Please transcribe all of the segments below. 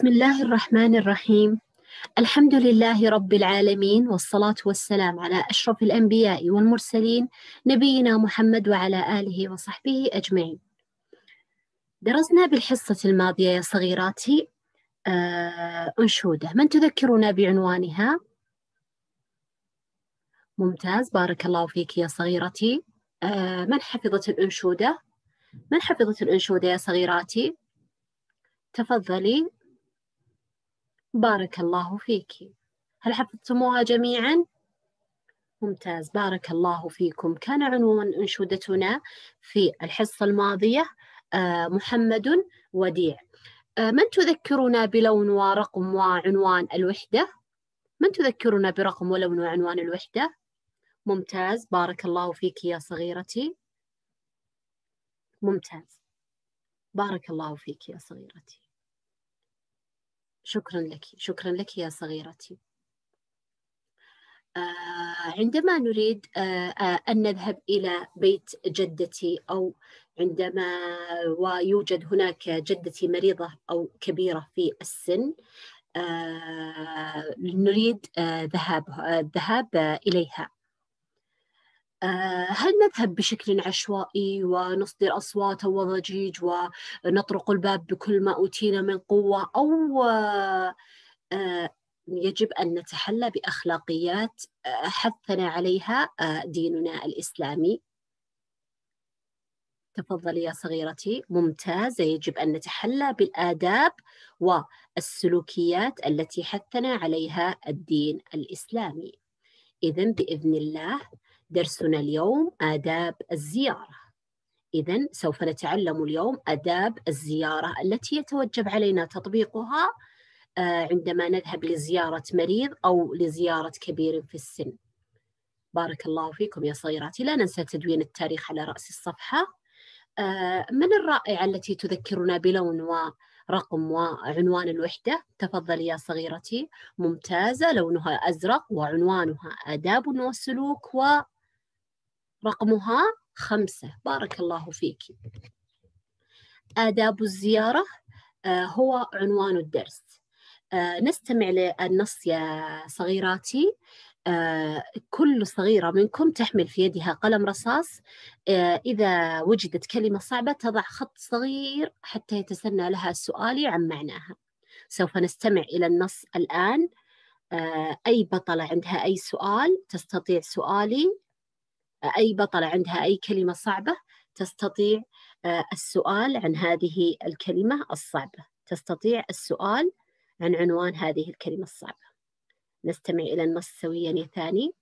بسم الله الرحمن الرحيم الحمد لله رب العالمين والصلاة والسلام على أشرف الأنبياء والمرسلين نبينا محمد وعلى آله وصحبه أجمعين درسنا بالحصة الماضية يا صغيراتي آه أنشودة من تذكرنا بعنوانها؟ ممتاز بارك الله فيك يا صغيرتي آه من حفظت الأنشودة؟ من حفظت الأنشودة يا صغيراتي؟ تفضلي بارك الله فيك. هل حفظتموها جميعا؟ ممتاز. بارك الله فيكم. كان عنوان أنشودتنا في الحصة الماضية آه، محمد وديع. آه، من تذكرنا بلون ورقم وعنوان الوحدة؟ من تذكرنا برقم ولون وعنوان الوحدة؟ ممتاز. بارك الله فيك يا صغيرتي. ممتاز. بارك الله فيك يا صغيرتي. شكرا لك شكرا لك يا صغيرتي. آه عندما نريد آه آه أن نذهب إلى بيت جدتي أو عندما ويوجد هناك جدتي مريضة أو كبيرة في السن نريد ذهاب الذهاب إليها. هل نذهب بشكل عشوائي ونصدر أصوات وضجيج ونطرق الباب بكل ما أوتينا من قوة أو آه، آه، يجب أن نتحلى بأخلاقيات حثنا عليها ديننا الإسلامي؟ تفضلي يا صغيرتي. ممتازة يجب أن نتحلى بالآداب والسلوكيات التي حثنا عليها الدين الإسلامي. إذا بإذن الله درسنا اليوم آداب الزيارة. إذا سوف نتعلم اليوم آداب الزيارة التي يتوجب علينا تطبيقها آه، عندما نذهب لزيارة مريض أو لزيارة كبير في السن. بارك الله فيكم يا صغيراتي. لا ننسى تدوين التاريخ على رأس الصفحة. آه، من الرائعة التي تذكرنا بلون ورقم وعنوان الوحدة؟ تفضلي يا صغيرتي. ممتازة لونها أزرق وعنوانها آداب والسلوك و رقمها خمسة. بارك الله فيك. آداب الزيارة آه، هو عنوان الدرس. آه، نستمع للنص يا صغيراتي. آه، كل صغيرة منكم تحمل في يدها قلم رصاص. إذا وجدت كلمة صعبة تضع خط صغير حتى يتسنى لها سؤالي عن معناها. سوف نستمع إلى النص الآن. أي بطلة عندها أي سؤال تستطيع سؤالي؟ أي بطلة عندها أي كلمة صعبة تستطيع آه، السؤال عن هذه الكلمة الصعبة. تستطيع السؤال عن عنوان هذه الكلمة الصعبة. نستمع إلى النص سويا يا ثاني.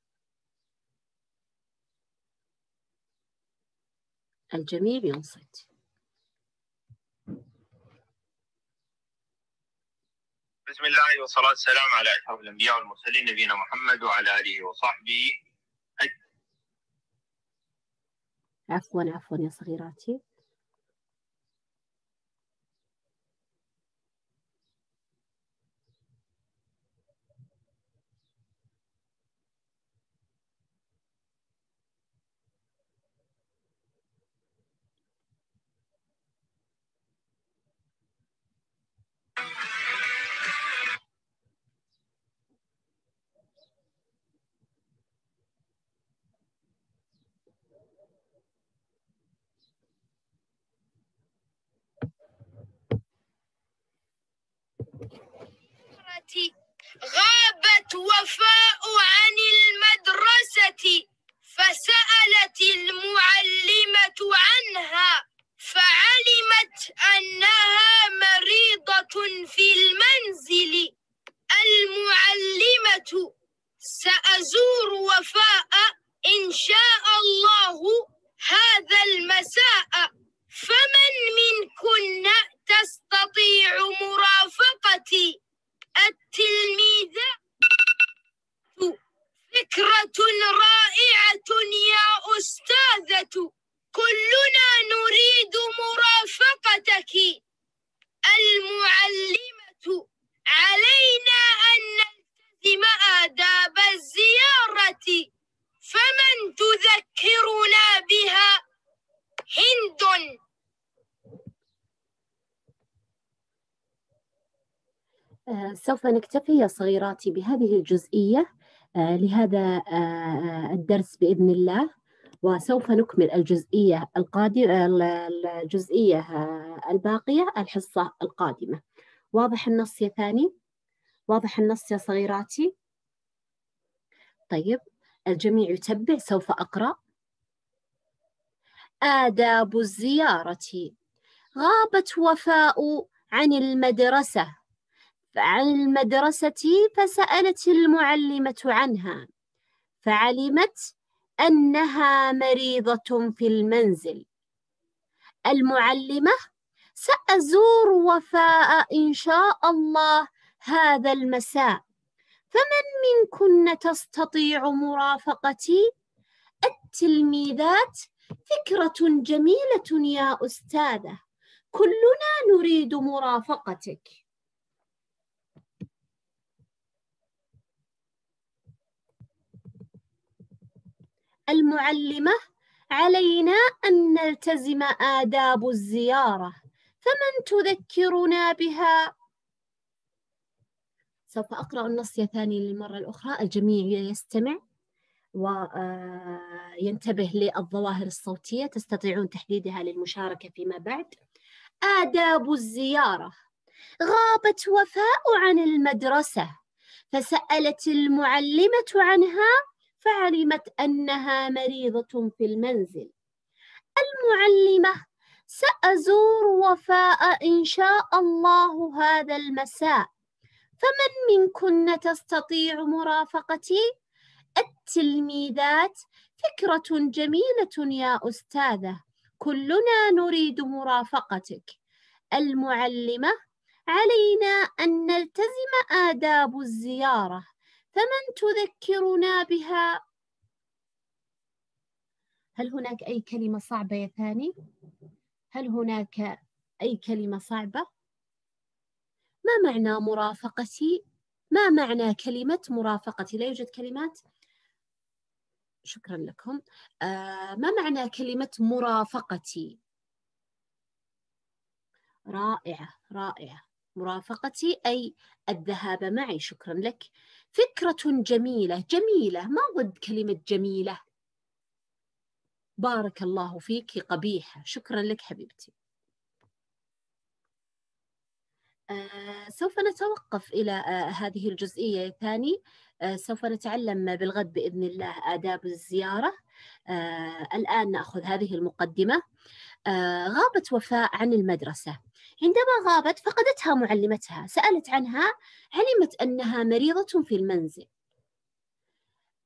الجميع ينصت. بسم الله والصلاة والسلام على أشرف الأنبياء والمرسلين نبينا محمد وعلى آله وصحبه عفوا عفوا يا صغيراتي غابت وفاء عن المدرسة فسألت المعلمة عنها فعلمت أنها مريضة في المنزل المعلمة سأزور وفاء إن شاء الله هذا المساء. فمن منكن تستطيع مرافقتي؟ التلميذة فكرة رائعة يا أستاذة. كلنا نريد مرافقتك. المعلمة علينا أن نلتزم آداب الزيارة فمن تذكرنا بها هند. آه، سوف نكتفي يا صغيراتي بهذه الجزئية آه، لهذا آه، الدرس بإذن الله. وسوف نكمل الجزئية القادمة الجزئية الباقية الحصة القادمة. واضح النص يا ثاني؟ واضح النص يا صغيراتي؟ طيب الجميع يتبع سوف أقرأ. آداب الزيارة. غابت وفاء عن المدرسة. عن المدرسة فسألت المعلمة عنها. فعلمت أنها مريضة في المنزل. المعلمة سأزور وفاء إن شاء الله. هذا المساء فمن منكن تستطيع مرافقتي؟ التلميذات فكرة جميلة يا أستاذة كلنا نريد مرافقتك. المعلمة علينا أن نلتزم آداب الزيارة فمن تذكرنا بها؟ سوف أقرأ النص ثاني للمرة الأخرى. الجميع يستمع وينتبه للظواهر الصوتية. تستطيعون تحديدها للمشاركة فيما بعد. آداب الزيارة. غابت وفاء عن المدرسة فسألت المعلمة عنها فعلمت أنها مريضة في المنزل. المعلمة سأزور وفاء إن شاء الله هذا المساء. فمن منكن تستطيع مرافقتي التلميذات فكرة جميلة يا أستاذة كلنا نريد مرافقتك المعلمة علينا أن نلتزم آداب الزيارة فمن تذكرنا بها هل هناك أي كلمة صعبة يا ثاني؟ هل هناك أي كلمة صعبة؟ ما معنى مرافقتي؟ ما معنى كلمة مرافقتي؟ لا يوجد كلمات؟ شكرا لكم آه ما معنى كلمة مرافقتي؟ رائعة رائعة مرافقتي أي الذهاب معي شكرا لك فكرة جميلة جميلة ما ضد كلمة جميلة بارك الله فيك قبيحة شكرا لك حبيبتي آه سوف نتوقف إلى آه هذه الجزئية الثاني آه سوف نتعلم بالغد بإذن الله آداب الزيارة. آه الآن نأخذ هذه المقدمة. آه غابت وفاء عن المدرسة. عندما غابت فقدتها معلمتها. سألت عنها علمت أنها مريضة في المنزل.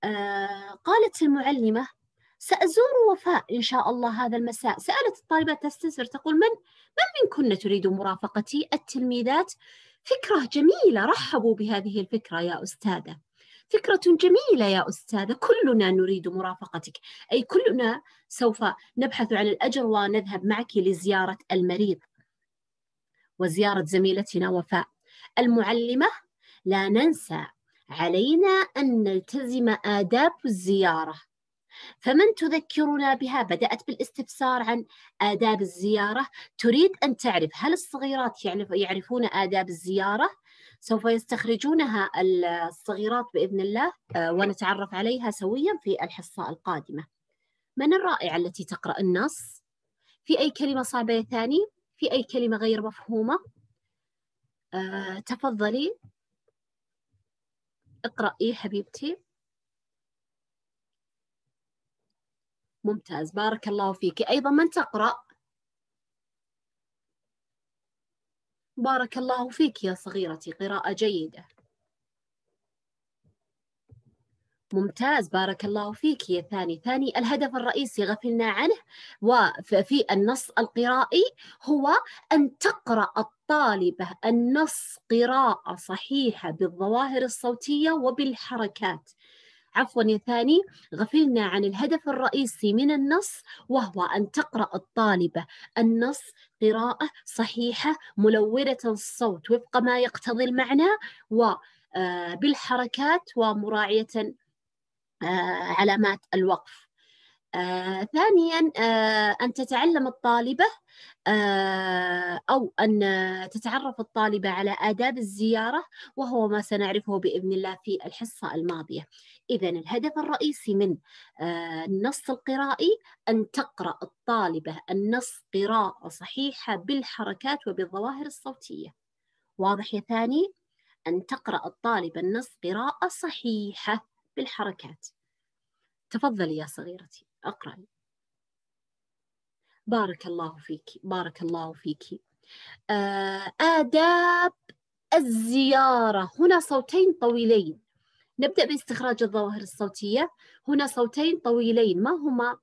آه قالت المعلمة سأزور وفاء إن شاء الله هذا المساء. سألت الطالبات تستفسر تقول من من منكن تريد مرافقتي؟ التلميذات فكرة جميلة رحبوا بهذه الفكرة يا أستاذة. فكرة جميلة يا أستاذة كلنا نريد مرافقتك. أي كلنا سوف نبحث عن الأجر ونذهب معك لزيارة المريض وزيارة زميلتنا وفاء. المعلمة لا ننسى علينا أن نلتزم آداب الزيارة. فمن تذكرنا بها؟ بدأت بالاستفسار عن آداب الزيارة. تريد أن تعرف هل الصغيرات يعرفون آداب الزيارة؟ سوف يستخرجونها الصغيرات بإذن الله آه، ونتعرف عليها سويا في الحصة القادمة. من الرائعة التي تقرأ النص؟ في أي كلمة صعبة ثاني؟ في أي كلمة غير مفهومة؟ آه، تفضلي. اقرأي حبيبتي. ممتاز بارك الله فيك. أيضا من تقرأ؟ بارك الله فيك يا صغيرتي قراءة جيدة. ممتاز بارك الله فيك يا ثاني. ثاني الهدف الرئيسي غفلنا عنه وفي النص القرائي هو أن تقرأ الطالبة النص قراءة صحيحة بالظواهر الصوتية وبالحركات. عفوا يا ثاني غفلنا عن الهدف الرئيسي من النص وهو أن تقرأ الطالبة. النص قراءة صحيحة ملونة الصوت وفق ما يقتضي المعنى وبالحركات آه، ومراعية آه، علامات الوقف. آه، ثانيا آه، أن تتعلم الطالبة آه، أو أن تتعرف الطالبة على آداب الزيارة وهو ما سنعرفه بإذن الله في الحصة الماضية. إذا الهدف الرئيسي من آه، النص القرائي أن تقرأ الطالبة النص قراءة صحيحة بالحركات وبالظواهر الصوتية. واضح يا ثاني؟ أن تقرأ الطالبة النص قراءة صحيحة بالحركات. تفضلي يا صغيرتي. اقرأي بارك الله فيك بارك الله فيك. آه، آداب الزيارة. هنا صوتين طويلين. نبدأ باستخراج الظواهر الصوتية. هنا صوتين طويلين. ما هما؟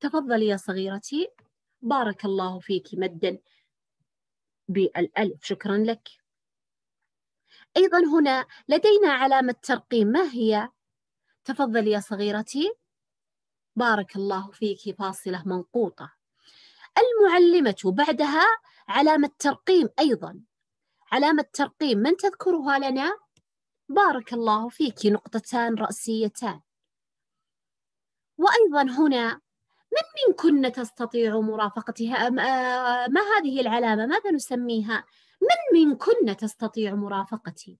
تفضلي يا صغيرتي. بارك الله فيك مدا بالألف. شكرا لك. أيضا هنا لدينا علامة ترقيم. ما هي؟ تفضلي يا صغيرتي. بارك الله فيك فاصلة منقوطة. المعلمة بعدها علامة ترقيم أيضا. علامة ترقيم من تذكرها لنا؟ بارك الله فيك نقطتان رأسيتان. وأيضا هنا من منكن تستطيع مرافقتها؟ ما هذه العلامة؟ ماذا نسميها؟ من منكن تستطيع مرافقتي؟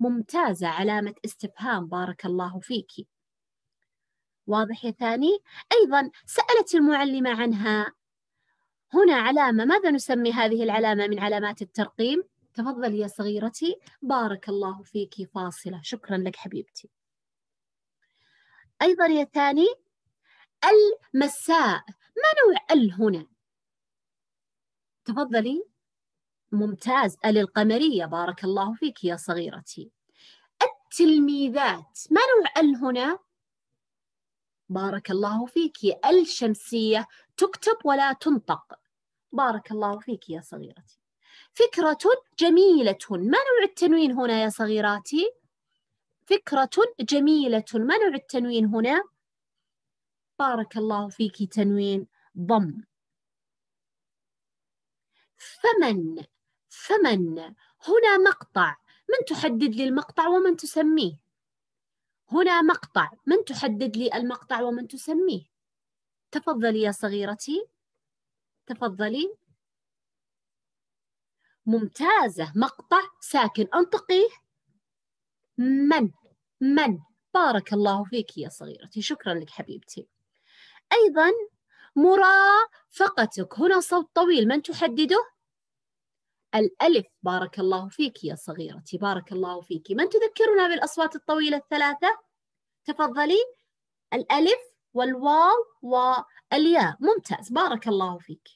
ممتازة علامة استفهام بارك الله فيك. واضح يا ثاني؟ أيضا سألت المعلمة عنها. هنا علامة ماذا نسمي هذه العلامة من علامات الترقيم؟ تفضلي يا صغيرتي بارك الله فيك فاصلة. شكرا لك حبيبتي. أيضا يا ثاني المساء ما نوع ال هنا؟ تفضلي. ممتاز. ال القمرية بارك الله فيك يا صغيرتي. التلميذات ما نوع ال هنا؟ بارك الله فيك الشمسية تكتب ولا تنطق. بارك الله فيك يا صغيرتي. فكرة جميلة ما نوع التنوين هنا يا صغيراتي؟ فكرة جميلة ما نوع التنوين هنا؟ بارك الله فيك تنوين ضم. فمن فمن هنا مقطع. من تحدد لي المقطع ومن تسميه؟ هنا مقطع. من تحدد لي المقطع ومن تسميه؟ تفضلي يا صغيرتي. تفضلي. ممتازة. مقطع ساكن. أنطقيه. من؟ من؟ بارك الله فيك يا صغيرتي. شكرا لك حبيبتي. أيضا مرافقتك. هنا صوت طويل. من تحدده؟ الألف بارك الله فيك يا صغيرتي بارك الله فيك. من تذكرنا بالأصوات الطويلة الثلاثة؟ تفضلي. الألف والواو والياء. ممتاز بارك الله فيك.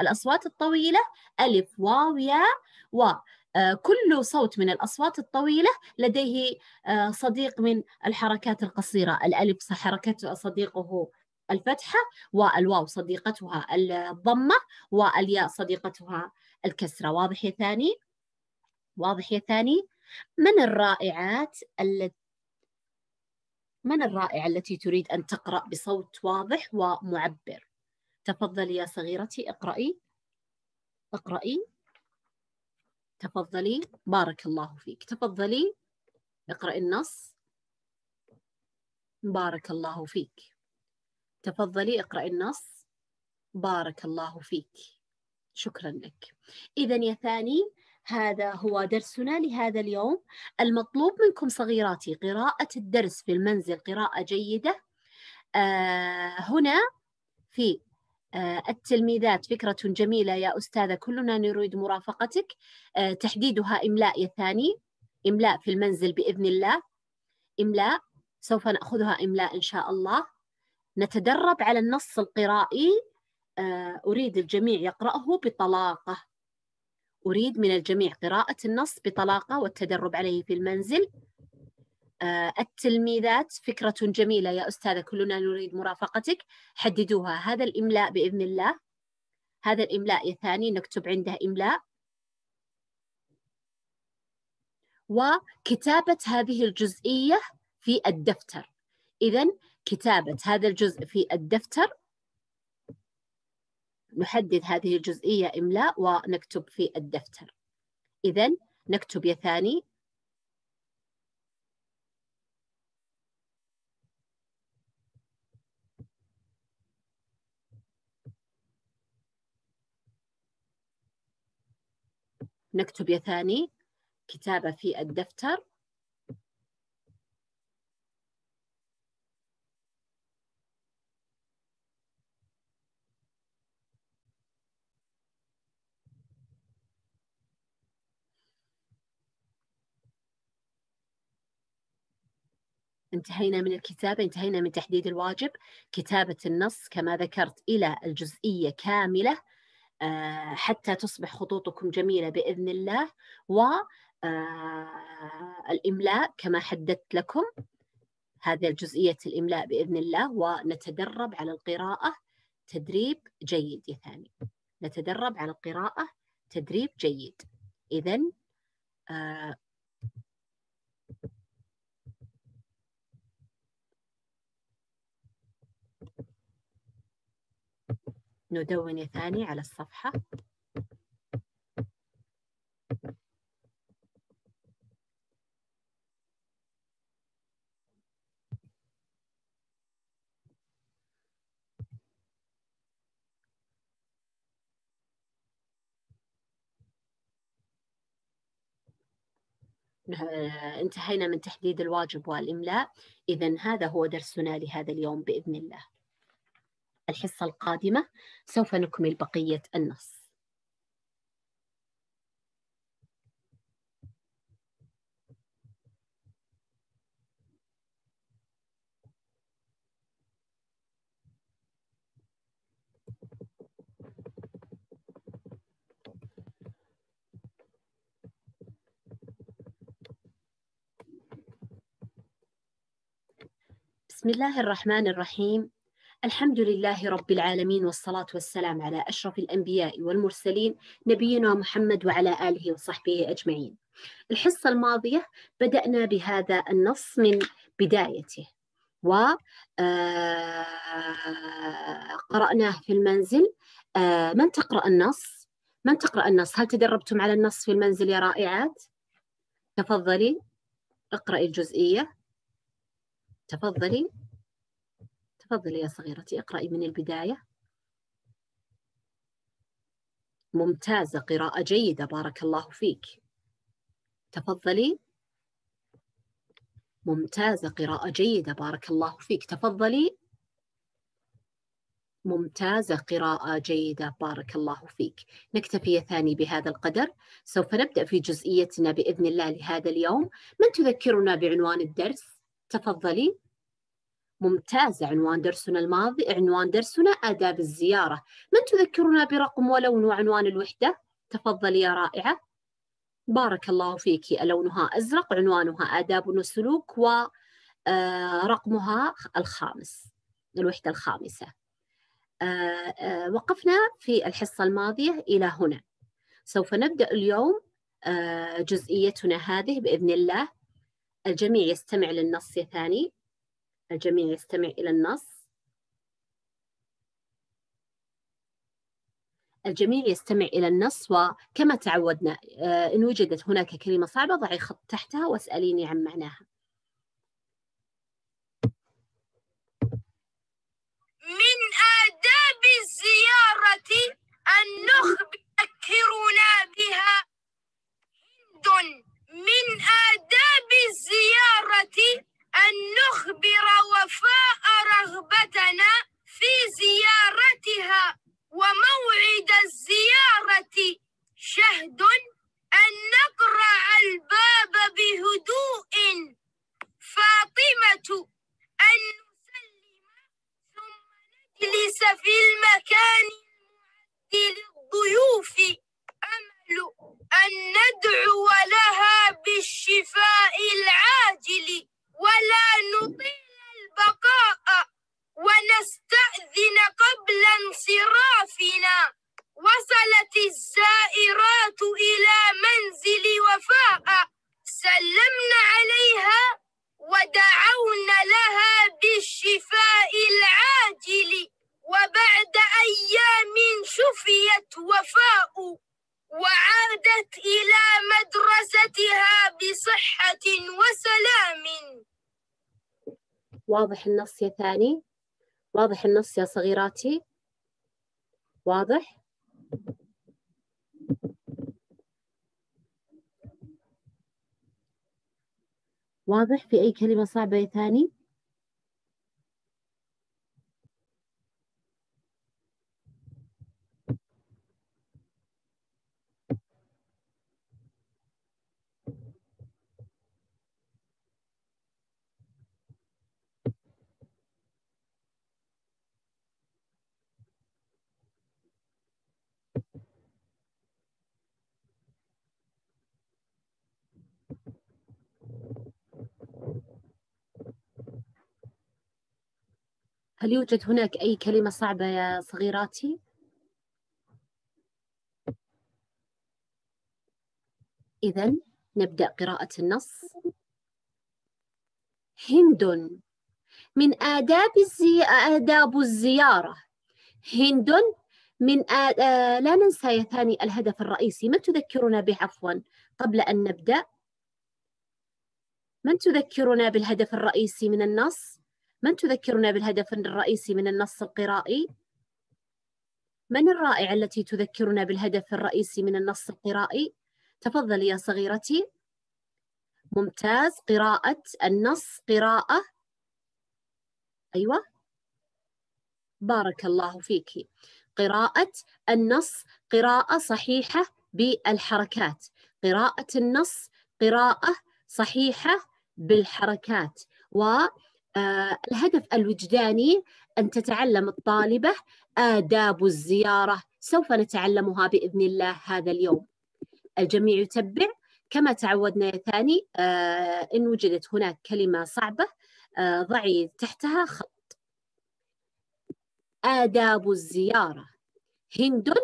الأصوات الطويلة ألف واو ياء و آه، صوت من الأصوات الطويلة لديه آه، صديق من الحركات القصيرة. الألف حركة صديقه الفتحة والواو صديقتها الضمة والياء صديقتها الكسرة واضح يا ثاني؟ واضح يا ثاني؟ من الرائعات التي من الرائعة التي تريد أن تقرأ بصوت واضح ومعبر؟ تفضلي يا صغيرتي اقرأي. اقرأي. تفضلي. بارك الله فيك. تفضلي. اقرأي النص. بارك الله فيك. تفضلي اقرأي النص. بارك الله فيك. شكرا لك. إذا يا ثاني هذا هو درسنا لهذا اليوم. المطلوب منكم صغيراتي قراءة الدرس في المنزل قراءة جيدة. آه هنا في آه التلميذات فكرة جميلة يا أستاذة كلنا نريد مرافقتك. آه تحديدها إملاء يا ثاني. إملاء في المنزل بإذن الله. إملاء سوف نأخذها إملاء إن شاء الله. نتدرب على النص القرائي. أريد الجميع يقرأه بطلاقة. أريد من الجميع قراءة النص بطلاقة والتدرب عليه في المنزل. آه، التلميذات فكرة جميلة يا أستاذة كلنا نريد مرافقتك. حددوها هذا الإملاء بإذن الله. هذا الإملاء يا ثاني نكتب عنده إملاء. وكتابة هذه الجزئية في الدفتر. إذا كتابة هذا الجزء في الدفتر نحدد هذه الجزئية إملاء ونكتب في الدفتر. إذا نكتب يا ثاني. نكتب يا ثاني كتابة في الدفتر. انتهينا من الكتابة انتهينا من تحديد الواجب. كتابة النص كما ذكرت إلى الجزئية كاملة آه، حتى تصبح خطوطكم جميلة بإذن الله. والإملاء آه، كما حددت لكم هذه الجزئية الإملاء بإذن الله. ونتدرب على القراءة تدريب جيد يا ثاني. نتدرب على القراءة تدريب جيد. إذا ندون ثاني على الصفحة. انتهينا من تحديد الواجب والإملاء. إذا هذا هو درسنا لهذا اليوم بإذن الله. الحصة القادمة سوف نكمل بقية النص. بسم الله الرحمن الرحيم. الحمد لله رب العالمين والصلاة والسلام على أشرف الأنبياء والمرسلين نبينا محمد وعلى آله وصحبه أجمعين. الحصة الماضية بدأنا بهذا النص من بدايته وقرأناه آه، في المنزل آه، من تقرأ النص؟ من تقرأ النص؟ هل تدربتم على النص في المنزل يا رائعات؟ تفضلي اقرأي الجزئية تفضلي تفضلي يا صغيرتي اقرأي من البداية. ممتازة قراءة جيدة بارك الله فيك. تفضلي. ممتازة قراءة جيدة بارك الله فيك. تفضلي. ممتازة قراءة جيدة بارك الله فيك. نكتفي ثاني بهذا القدر. سوف نبدأ في جزئيتنا بإذن الله لهذا اليوم. من تذكرنا بعنوان الدرس؟ تفضلي. ممتازة عنوان درسنا الماضي عنوان درسنا آداب الزيارة. من تذكرنا برقم ولون وعنوان الوحدة؟ تفضلي يا رائعة. بارك الله فيك لونها أزرق عنوانها آداب السلوك ورقمها آه، الخامس الوحدة الخامسة. آه، آه، وقفنا في الحصة الماضية إلى هنا. سوف نبدأ اليوم جزئيتنا هذه بإذن الله. الجميع يستمع للنص ثاني الجميع يستمع إلى النص. الجميع يستمع إلى النص وكما تعودنا آه، إن وجدت هناك كلمة صعبة ضعي خط تحتها واسأليني عن معناها. من آداب الزيارة أن نخبرنا بها. هند من آداب الزيارة أن نخبر وفاء رغبتنا في زيارتها وموعد الزيارة. شهد أن نقرع الباب بهدوء. فاطمة أن نسلم ثم نجلس في المكان المعد للضيوف. أمل أن ندعو لها بالشفاء العاجل. ولا نطيل البقاء ونستأذن قبل انصرافنا. وصلت الزائرات إلى منزل وفاء. سلمنا عليها ودعونا لها بالشفاء العاجل. وبعد أيام شفيت وفاء. وعادت إلى مدرستها بصحة وسلام. واضح النص يا ثاني. واضح النص يا صغيراتي. واضح. واضح في أي كلمة صعبة يا ثاني؟ هل يوجد هناك أي كلمة صعبة يا صغيراتي؟ إذا نبدأ قراءة النص. هند من آداب الزي... آداب الزيارة. هند من آد... آه لا ننسى يا ثاني الهدف الرئيسي. من تذكرنا به عفوا قبل أن نبدأ؟ من تذكرنا بالهدف الرئيسي من النص؟ من تذكرنا بالهدف الرئيسي من النص القرائي؟ من الرائعة التي تذكرنا بالهدف الرئيسي من النص القرائي؟ تفضلي يا صغيرتي. ممتاز. قراءة النص قراءة. أيوة. بارك الله فيك. قراءة النص قراءة صحيحة بالحركات. قراءة النص قراءة صحيحة بالحركات. و الهدف الوجداني أن تتعلم الطالبة آداب الزيارة سوف نتعلمها بإذن الله هذا اليوم. الجميع يتبع. كما تعودنا يا ثاني آه، إن وجدت هناك كلمة صعبة آه، ضعي تحتها خط. آداب الزيارة. هند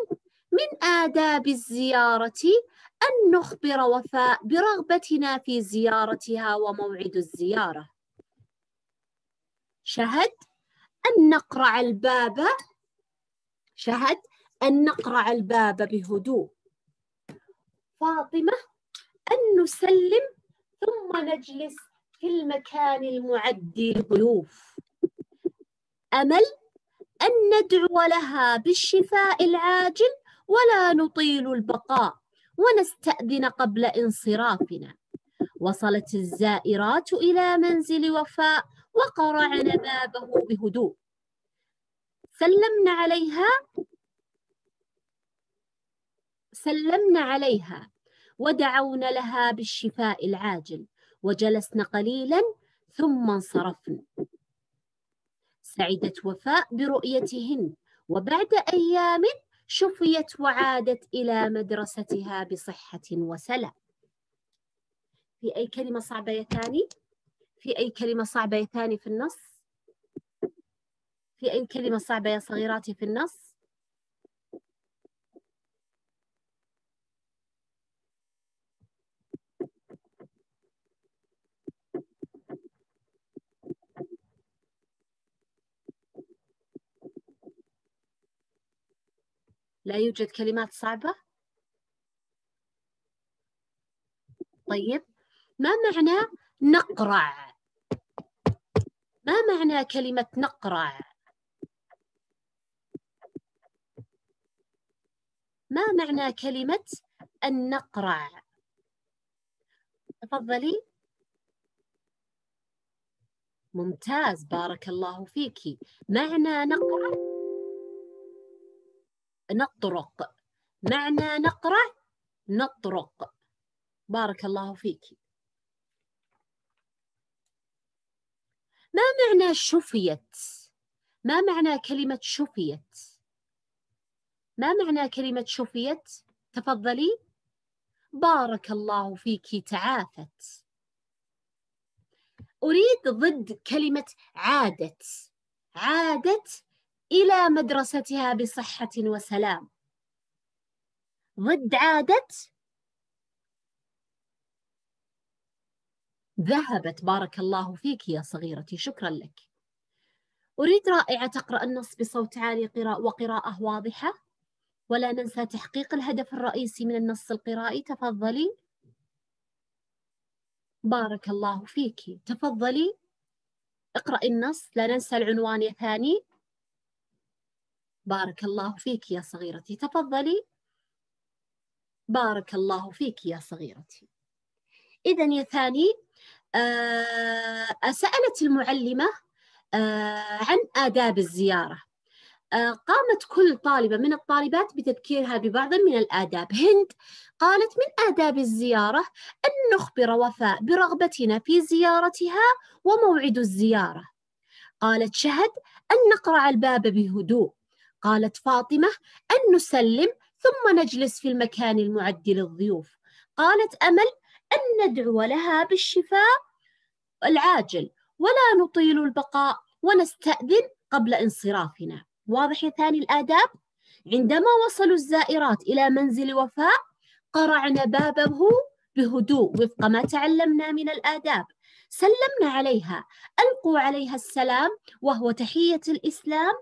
من آداب الزيارة أن نخبر وفاء برغبتنا في زيارتها وموعد الزيارة. شهد أن نقرع الباب شهد أن نقرع الباب بهدوء. فاطمة أن نسلم ثم نجلس في المكان المعد للضيوف. أمل أن ندعو لها بالشفاء العاجل ولا نطيل البقاء ونستأذن قبل انصرافنا. وصلت الزائرات إلى منزل وفاء وقرعن بابه بهدوء. سلمنا عليها سلمنا عليها ودعونا لها بالشفاء العاجل وجلسنا قليلا ثم انصرفنا سعدت وفاء برؤيتهن وبعد أيام شفيت وعادت إلى مدرستها بصحة وسلام. في أي كلمة صعبة يا ثاني؟ في أي كلمة صعبة يا ثاني في النص؟ في أي كلمة صعبة يا صغيراتي في النص؟ لا يوجد كلمات صعبة؟ طيب ما معنى نقرع ما معنى كلمة نقرع؟ ما معنى كلمة النقرع؟ تفضلي. ممتاز بارك الله فيك. معنى نقرع نطرق. معنى نقرع نطرق. بارك الله فيك. ما معنى شفيت؟ ما معنى كلمة شفيت؟ ما معنى كلمة شفيت؟ تفضلي. بارك الله فيك تعافت. أريد ضد كلمة عادت. عادت إلى مدرستها بصحة وسلام. ضد عادت ذهبت بارك الله فيك يا صغيرتي شكرا لك. أريد رائعة تقرأ النص بصوت عالي قراءة وقراءة واضحة. ولا ننسى تحقيق الهدف الرئيسي من النص القرائي تفضلي. بارك الله فيك. تفضلي. اقرأي النص لا ننسى العنوان يا ثاني بارك الله فيك يا صغيرتي. تفضلي. بارك الله فيك يا صغيرتي. إذا يا ثاني سألت المعلمة آه، عن آداب الزيارة. آه، قامت كل طالبة من الطالبات بتذكيرها ببعض من الآداب. هند قالت من آداب الزيارة أن نخبر وفاء برغبتنا في زيارتها وموعد الزيارة. قالت شهد أن نقرع الباب بهدوء. قالت فاطمة أن نسلم ثم نجلس في المكان المعد للضيوف. قالت أمل أن ندعو لها بالشفاء العاجل ولا نطيل البقاء ونستأذن قبل انصرافنا. واضح يا ثاني الآداب؟ عندما وصلوا الزائرات إلى منزل وفاء قرعنا بابه بهدوء وفق ما تعلمنا من الآداب. سلمنا عليها ألقوا عليها السلام وهو تحية الإسلام.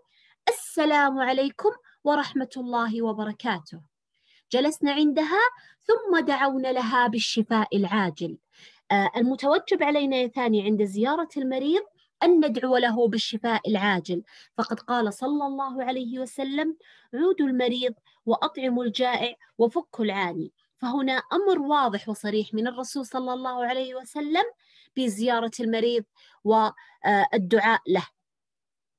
السلام عليكم ورحمة الله وبركاته. جلسنا عندها ثم دعونا لها بالشفاء العاجل. آه، المتوجب علينا يا ثاني عند زيارة المريض أن ندعو له بالشفاء العاجل. فقد قال صلى الله عليه وسلم عودوا المريض وأطعموا الجائع وفكوا العاني. فهنا أمر واضح وصريح من الرسول صلى الله عليه وسلم بزيارة المريض والدعاء له.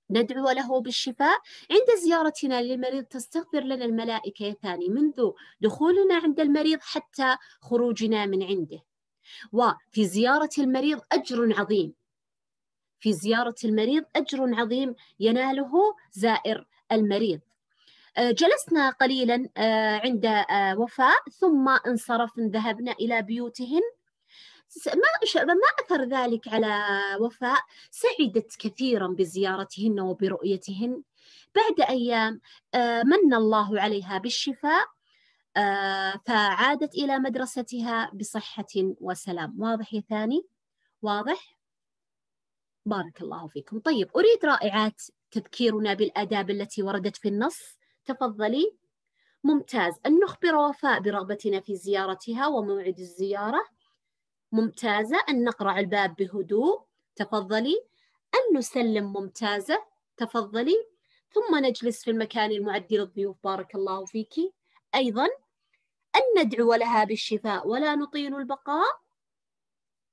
ندعو له بالشفاء. عند زيارتنا للمريض تستغفر لنا الملائكة ثاني منذ دخولنا عند المريض حتى خروجنا من عنده. وفي زيارة المريض أجر عظيم. في زيارة المريض أجر عظيم يناله زائر المريض. آه، جلسنا قليلا آه، عند آه، وفاء ثم انصرفن ذهبنا إلى بيوتهن. ما ما أثر ذلك على وفاء؟ سعدت كثيرا بزيارتهن وبرؤيتهن. بعد أيام من الله عليها بالشفاء؟ فعادت إلى مدرستها بصحة وسلام. واضح يا ثاني؟ واضح؟ بارك الله فيكم. طيب أريد رائعات تذكيرنا بالآداب التي وردت في النص. تفضلي. ممتاز. أن نخبر وفاء برغبتنا في زيارتها وموعد الزيارة. ممتازة. أن نقرع الباب بهدوء. تفضلي. أن نسلم ممتازة. تفضلي. ثم نجلس في المكان المعد للضيوف بارك الله فيك. أيضا. أن ندعو لها بالشفاء. ولا نطيل البقاء.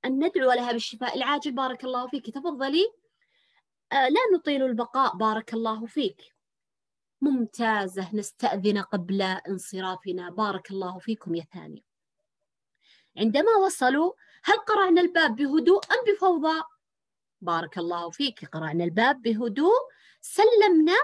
أن ندعو لها بالشفاء. العاجل. بارك الله فيك. تفضلي. آه لا نطيل البقاء. بارك الله فيك. ممتازة. نستأذن قبل انصرافنا. بارك الله فيكم يا ثاني عندما وصلوا هل قرعنا الباب بهدوء أم بفوضى؟ بارك الله فيك قرعنا الباب بهدوء سلمنا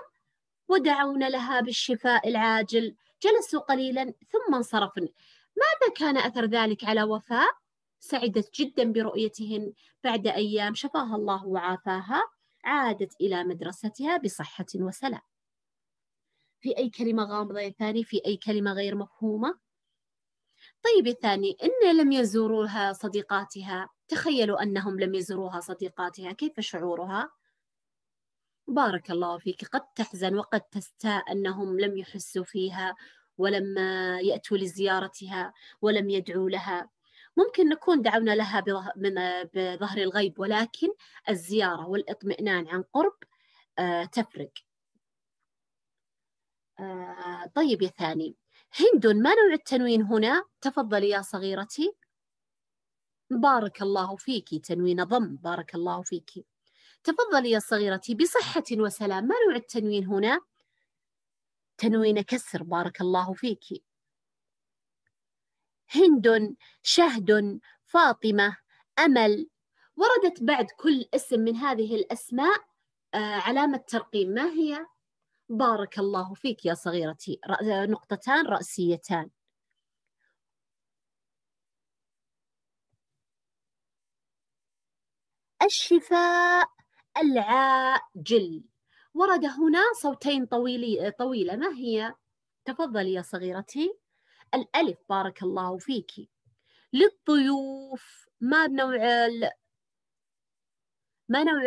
ودعونا لها بالشفاء العاجل جلسوا قليلا ثم انصرفن. ماذا كان أثر ذلك على وفاء؟ سعدت جدا برؤيتهن. بعد أيام شفاها الله وعافاها عادت إلى مدرستها بصحة وسلام. في أي كلمة غامضة يا ثاني؟ في أي كلمة غير مفهومة؟ طيب يا ثاني إن لم يزوروها صديقاتها. تخيلوا أنهم لم يزوروها صديقاتها كيف شعورها؟ بارك الله فيك. قد تحزن وقد تستاء أنهم لم يحسوا فيها ولم يأتوا لزيارتها ولم يدعوا لها. ممكن نكون دعونا لها بظهر الغيب ولكن الزيارة والإطمئنان عن قرب آه، تفرق. آه، طيب يا ثاني. هند ما نوع التنوين هنا؟ تفضلي يا صغيرتي. بارك الله فيك تنوين ضم بارك الله فيك تفضلي يا صغيرتي بصحة وسلام ما نوع التنوين هنا؟ تنوين كسر بارك الله فيك هند شهد فاطمة أمل. وردت بعد كل اسم من هذه الأسماء آه، علامة ترقيم. ما هي؟ بارك الله فيك يا صغيرتي. نقطتان رأسيتان. الشفاء العاجل. ورد هنا صوتين طويلي طويلة. ما هي؟ تفضلي يا صغيرتي. الألف بارك الله فيك. للضيوف. ما نوع ال... ما نوع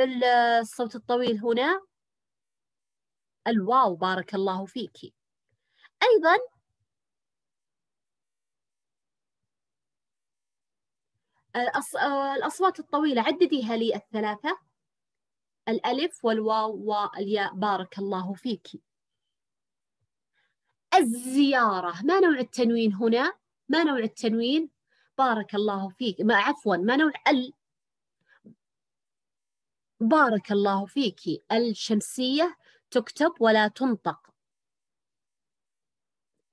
الصوت الطويل هنا؟ الواو بارك الله فيك. أيضا الأصوات الطويلة عدديها لي الثلاثة. الألف والواو والياء بارك الله فيك. الزيارة ما نوع التنوين هنا؟ ما نوع التنوين؟ بارك الله فيك. ما عفوا ما نوع ال بارك الله فيك. الشمسية تكتب ولا تنطق.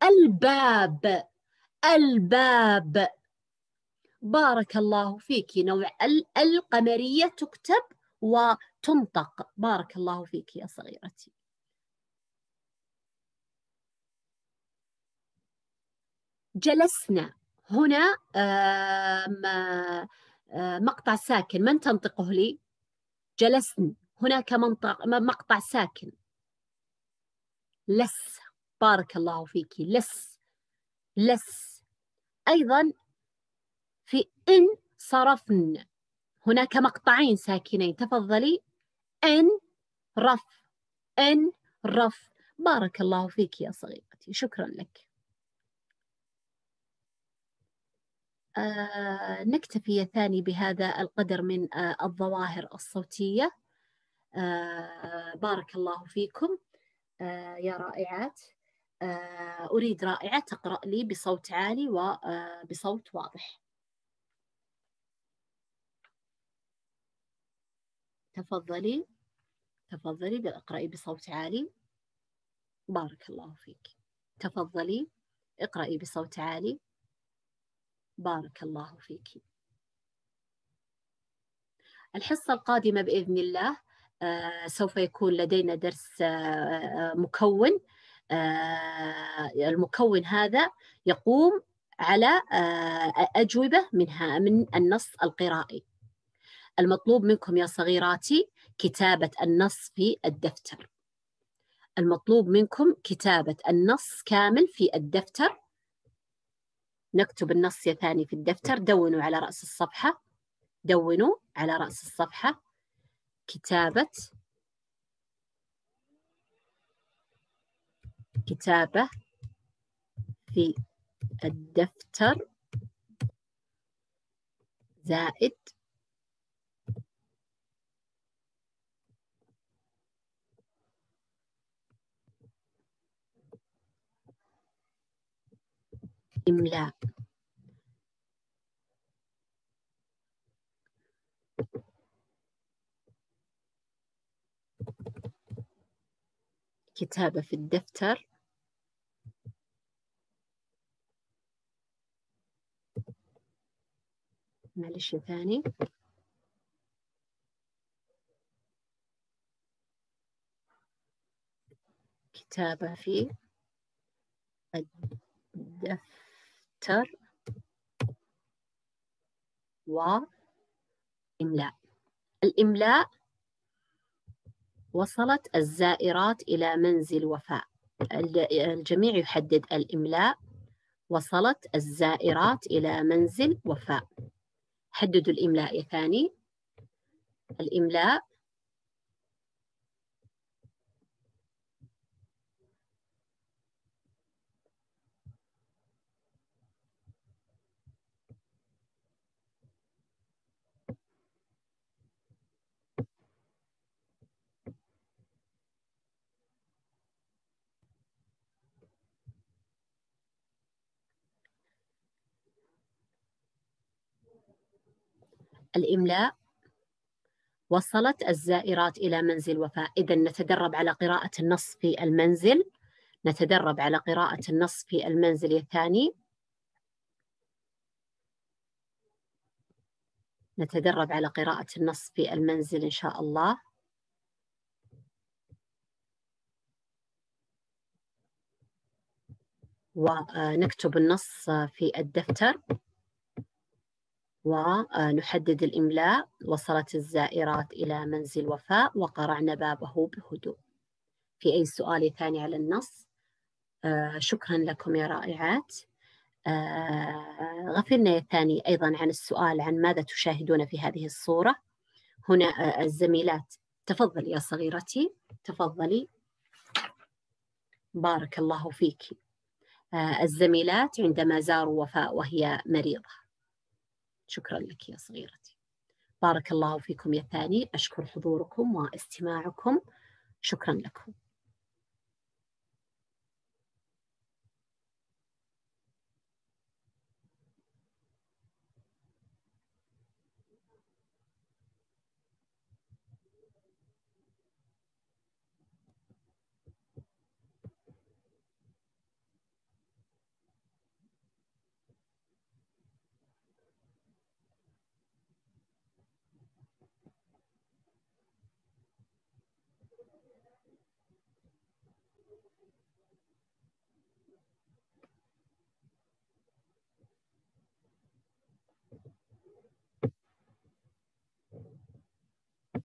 الباب الباب. بارك الله فيك. نوع ال القمرية تكتب وتنطق. بارك الله فيك يا صغيرتي. جلسنا هنا مقطع ساكن. من تنطقه لي؟ جلسن هناك مقطع ساكن. لس. بارك الله فيك. لس. لس. أيضا في إن صرفن. هناك مقطعين ساكنين. تفضلي. إن رف. إن رف. بارك الله فيك يا صغيرتي. شكرا لك. آه نكتفي ثاني بهذا القدر من آه الظواهر الصوتية. آه بارك الله فيكم. يا رائعات. آه أريد رائعة تقرأ لي بصوت عالي وبصوت واضح. تفضلي تفضلي اقرأي بصوت عالي. بارك الله فيك. تفضلي اقرأي بصوت عالي. بارك الله فيك. الحصة القادمة بإذن الله. آه، سوف يكون لدينا درس آه، مكون. آه، المكون هذا يقوم على أجوبة منها من النص القرائي. المطلوب منكم يا صغيراتي كتابة النص في الدفتر. المطلوب منكم كتابة النص كامل في الدفتر. نكتب النص يا ثاني في الدفتر. دونوا على رأس الصفحة. دونوا على رأس الصفحة. كتابة. كتابة في الدفتر. زائد. إملاء كتابة في الدفتر. معلش ثاني. كتابة في الدفتر. تر وإملاء الإملاء وصلت الزائرات إلى منزل وفاء. الجميع يحدد الإملاء. وصلت الزائرات إلى منزل وفاء. حددوا الإملاء يا ثاني. الإملاء الإملاء وصلت الزائرات إلى منزل وفاء. إذا نتدرب على قراءة النص في المنزل. نتدرب على قراءة النص في المنزل الثاني. نتدرب على قراءة النص في المنزل إن شاء الله. ونكتب النص في الدفتر. ونحدد الإملاء وصلت الزائرات إلى منزل وفاء وقرعن بابه بهدوء. في أي سؤال ثاني على النص؟ آه شكرا لكم يا رائعات. آه غفلنا يا ثاني أيضا عن السؤال عن ماذا تشاهدون في هذه الصورة. هنا آه الزميلات تفضلي يا صغيرتي تفضلي. بارك الله فيك. الزميلات عندما زاروا وفاء وهي مريضة. شكرا لك يا صغيرتي. بارك الله فيكم يا ثاني أشكر حضوركم واستماعكم. شكرا لكم.